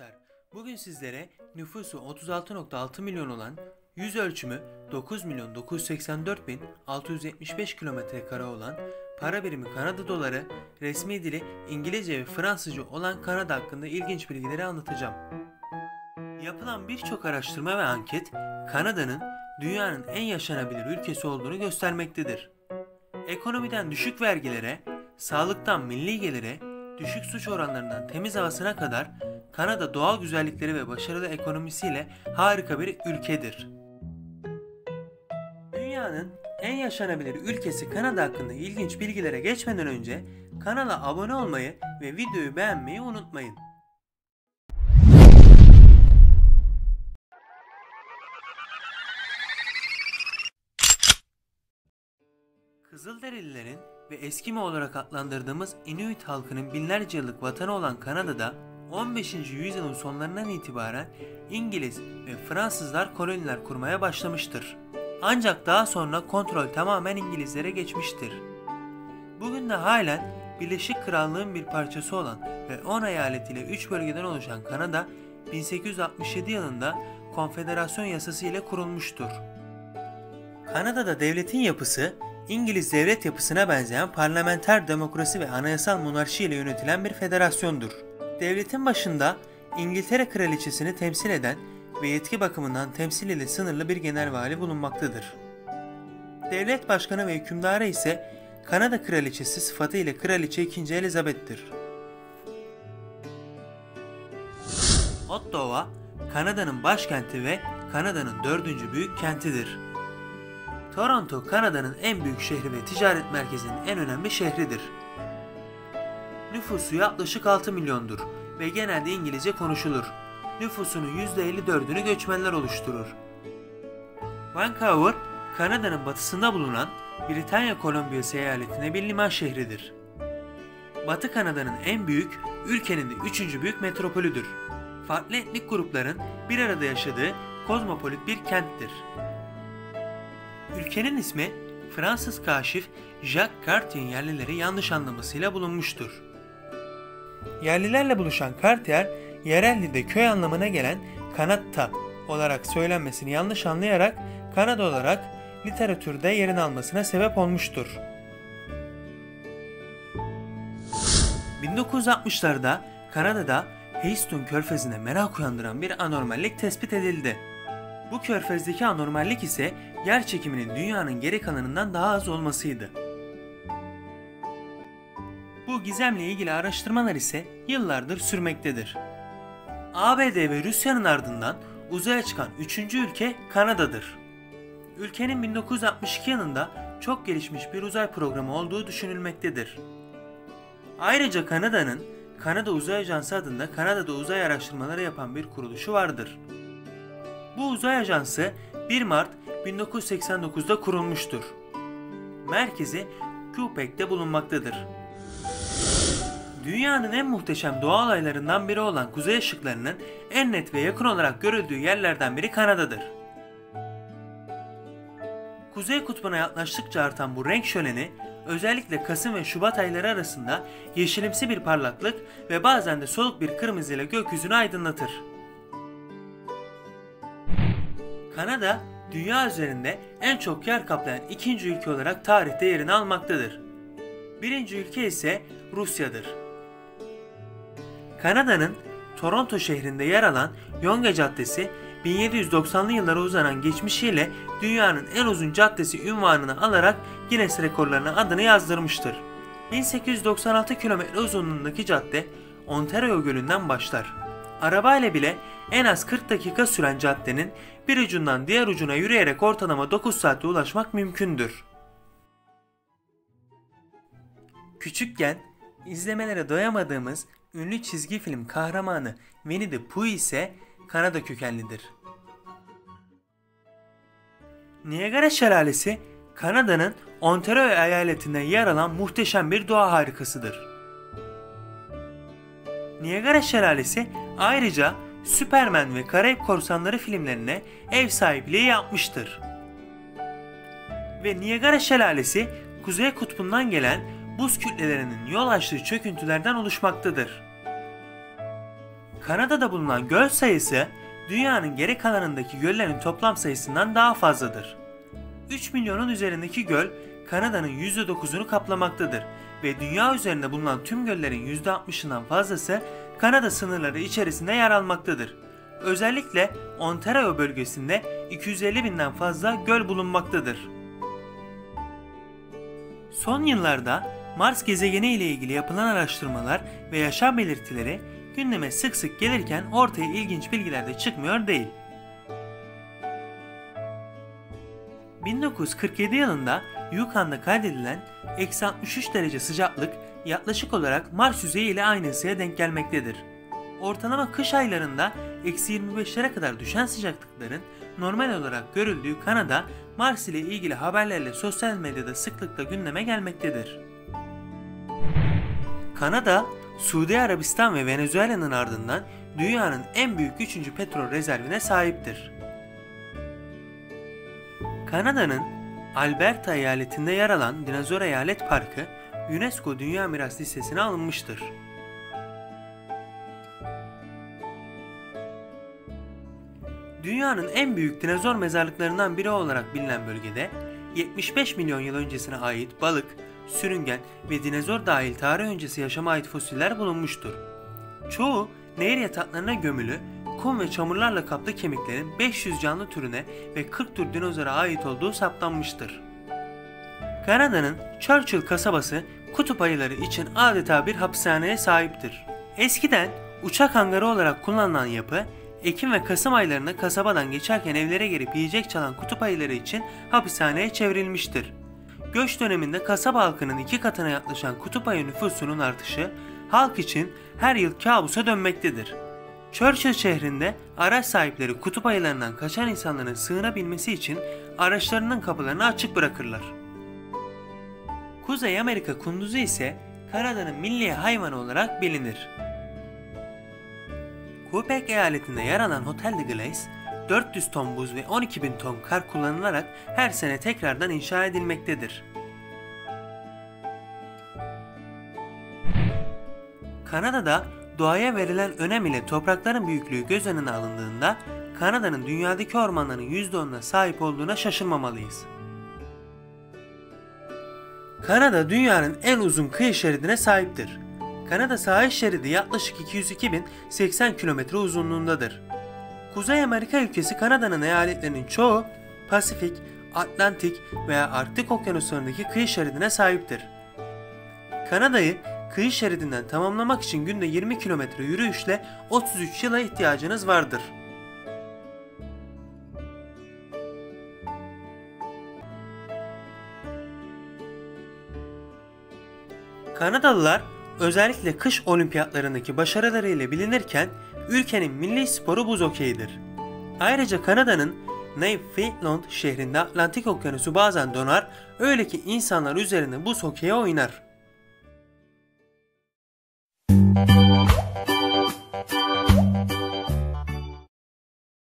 arkadaşlar. Bugün sizlere nüfusu 36.6 milyon olan, yüz ölçümü 9 milyon 984 bin 675 kilometre kare olan, para birimi Kanada doları, resmi dili İngilizce ve Fransızca olan Kanada hakkında ilginç bilgileri anlatacağım. Yapılan birçok araştırma ve anket, Kanada'nın dünyanın en yaşanabilir ülkesi olduğunu göstermektedir. Ekonomiden düşük vergilere, sağlıktan milli gelire, düşük suç oranlarından temiz havasına kadar Kanada doğal güzellikleri ve başarılı ekonomisiyle harika bir ülkedir. Dünyanın en yaşanabilir ülkesi Kanada hakkında ilginç bilgilere geçmeden önce kanala abone olmayı ve videoyu beğenmeyi unutmayın. Kızılderililerin ve Eskimo olarak adlandırdığımız Inuit halkının binlerce yıllık vatanı olan Kanada'da 15. yüzyılın sonlarından itibaren İngiliz ve Fransızlar koloniler kurmaya başlamıştır. Ancak daha sonra kontrol tamamen İngilizlere geçmiştir. Bugün de halen Birleşik Krallığın bir parçası olan ve 10 eyalet ile 3 bölgeden oluşan Kanada 1867 yılında konfederasyon yasası ile kurulmuştur. Kanada'da devletin yapısı İngiliz devlet yapısına benzeyen parlamenter demokrasi ve anayasal monarşi ile yönetilen bir federasyondur. Devletin başında İngiltere Kraliçesini temsil eden ve yetki bakımından temsil ile sınırlı bir genervali bulunmaktadır. Devlet başkanı ve hükümdarı ise Kanada Kraliçesi sıfatıyla Kraliçe 2. Elizabeth'tir. Ottawa, Kanada'nın başkenti ve Kanada'nın dördüncü büyük kentidir. Toronto, Kanada'nın en büyük şehri ve ticaret merkezinin en önemli şehridir. Nüfusu yaklaşık 6 milyondur ve genelde İngilizce konuşulur. Nüfusunun %54'ünü göçmenler oluşturur. Vancouver, Kanada'nın batısında bulunan Britanya Kolombiyası eyaletine bir liman şehridir. Batı Kanada'nın en büyük, ülkenin de üçüncü büyük metropolüdür. Farklı etnik grupların bir arada yaşadığı kozmopolit bir kenttir. Ülkenin ismi Fransız kaşif Jacques Cartier'in yerlileri yanlış anlamasıyla bulunmuştur. Yerlilerle buluşan Cartier, yerel dilde köy anlamına gelen Kanatta olarak söylenmesini yanlış anlayarak Kanada olarak literatürde yerini almasına sebep olmuştur. 1960'larda Kanada'da Hayston Körfezi'ne merak uyandıran bir anormallik tespit edildi. Bu körfezdeki anormallik ise yer çekiminin dünyanın geri kalanından daha az olmasıydı. Bu gizemle ilgili araştırmalar ise yıllardır sürmektedir. ABD ve Rusya'nın ardından uzaya çıkan üçüncü ülke Kanada'dır. Ülkenin 1962 yılında çok gelişmiş bir uzay programı olduğu düşünülmektedir. Ayrıca Kanada'nın Kanada Uzay Ajansı adında Kanada'da uzay araştırmaları yapan bir kuruluşu vardır. Bu uzay ajansı 1 Mart 1989'da kurulmuştur. Merkezi Quebec'te bulunmaktadır. Dünyanın en muhteşem doğa olaylarından biri olan kuzey ışıklarının en net ve yakın olarak görüldüğü yerlerden biri Kanada'dır. Kuzey kutbuna yaklaştıkça artan bu renk şöleni özellikle Kasım ve Şubat ayları arasında yeşilimsi bir parlaklık ve bazen de soluk bir kırmızı ile gökyüzünü aydınlatır. Kanada, dünya üzerinde en çok yer kaplayan ikinci ülke olarak tarihte yerini almaktadır. Birinci ülke ise Rusya'dır. Kanada'nın Toronto şehrinde yer alan Yonge Caddesi 1790'lı yıllara uzanan geçmişiyle dünyanın en uzun caddesi ünvanını alarak Guinness rekorlarına adını yazdırmıştır. 1896 kilometre uzunluğundaki cadde Ontario Gölü'nden başlar. Arabayla bile en az 40 dakika süren caddenin bir ucundan diğer ucuna yürüyerek ortalama 9 saatte ulaşmak mümkündür. Küçükken izlemelere doyamadığımız ünlü çizgi film kahramanı Winnie the Pooh ise Kanada kökenlidir. Niagara Şelalesi Kanada'nın Ontario eyaletinde yer alan muhteşem bir doğa harikasıdır. Niagara Şelalesi ayrıca Superman ve Karayip Korsanları filmlerine ev sahipliği yapmıştır. Ve Niagara Şelalesi Kuzey Kutbu'ndan gelen buz kütlelerinin yol açtığı çöküntülerden oluşmaktadır. Kanada'da bulunan göl sayısı dünyanın geri kalanındaki göllerin toplam sayısından daha fazladır. 3 milyonun üzerindeki göl Kanada'nın %9'unu kaplamaktadır ve dünya üzerinde bulunan tüm göllerin %60'ından fazlası Kanada sınırları içerisinde yer almaktadır. Özellikle Ontario bölgesinde 250 binden fazla göl bulunmaktadır. Son yıllarda Mars gezegeni ile ilgili yapılan araştırmalar ve yaşam belirtileri gündeme sık sık gelirken ortaya ilginç bilgiler de çıkmıyor değil. 1947 yılında Yukon'da kaydedilen eksi 63 derece sıcaklık yaklaşık olarak Mars yüzeyi ile aynı ısıya denk gelmektedir. Ortalama kış aylarında eksi 25'lere kadar düşen sıcaklıkların normal olarak görüldüğü Kanada, Mars ile ilgili haberlerle sosyal medyada sıklıkla gündeme gelmektedir. Kanada, Suudi Arabistan ve Venezuela'nın ardından dünyanın en büyük 3. petrol rezervine sahiptir. Kanada'nın Alberta eyaletinde yer alan Dinozor Eyalet Parkı, UNESCO Dünya Miras Listesi'ne alınmıştır. Dünyanın en büyük dinozor mezarlıklarından biri olarak bilinen bölgede 75 milyon yıl öncesine ait balık, sürüngen ve dinozor dahil tarih öncesi yaşama ait fosiller bulunmuştur. Çoğu nehir yataklarına gömülü, kum ve çamurlarla kaplı kemiklerin 500 canlı türüne ve 40 tür dinozora ait olduğu saptanmıştır. Kanada'nın Churchill kasabası kutup ayıları için adeta bir hapishaneye sahiptir. Eskiden uçak hangarı olarak kullanılan yapı, Ekim ve Kasım aylarında kasabadan geçerken evlere girip yiyecek çalan kutup ayıları için hapishaneye çevrilmiştir. Göç döneminde kasaba halkının iki katına yaklaşan kutup ayı nüfusunun artışı halk için her yıl kabusa dönmektedir. Churchill şehrinde araç sahipleri kutup ayılarından kaçan insanların sığınabilmesi için araçlarının kapılarını açık bırakırlar. Kuzey Amerika kunduzu ise Kanada'nın milli hayvanı olarak bilinir. Quebec eyaletinde yer alan Hotel de Glace, 400 ton buz ve 12 bin ton kar kullanılarak her sene tekrardan inşa edilmektedir. Kanada'da doğaya verilen önem ile toprakların büyüklüğü göz önüne alındığında Kanada'nın dünyadaki ormanların %10'una sahip olduğuna şaşırmamalıyız. Kanada dünyanın en uzun kıyı şeridine sahiptir. Kanada sahil şeridi yaklaşık 202.080 km uzunluğundadır. Kuzey Amerika ülkesi Kanada'nın eyaletlerinin çoğu Pasifik, Atlantik veya Arktik okyanuslarındaki kıyı şeridine sahiptir. Kanada'yı kıyı şeridinden tamamlamak için günde 20 kilometre yürüyüşle 33 yıla ihtiyacınız vardır. Kanadalılar özellikle kış olimpiyatlarındaki başarılarıyla bilinirken ülkenin milli sporu buz hokeyidir. Ayrıca Kanada'nın Newfoundland şehrinde Atlantik Okyanusu bazen donar, öyle ki insanlar üzerinde buz hokeyi oynar.